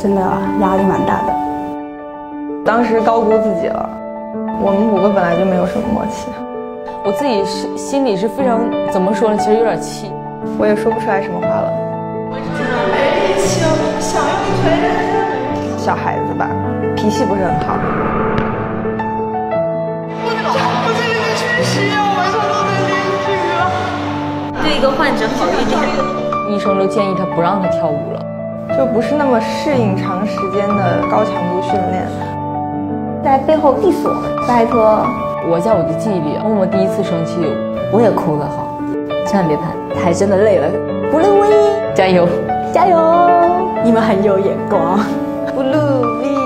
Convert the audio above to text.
真的压力蛮大的。当时高估自己了，我们五个本来就没有什么默契。我自己是心里是非常怎么说呢？其实有点气，我也说不出来什么话了。没情，想要陪小孩子吧，脾气不是很好。对一个患者好一点，医生都建议他不让他跳舞了，就不是那么适应长时间的高强度训练。在背后 diss 我们，拜托。我在我的记忆里，默默第一次生气，我也哭了哈，千万别怕，还真的累了。Blue，加油，加油！你们很有眼光。Blue。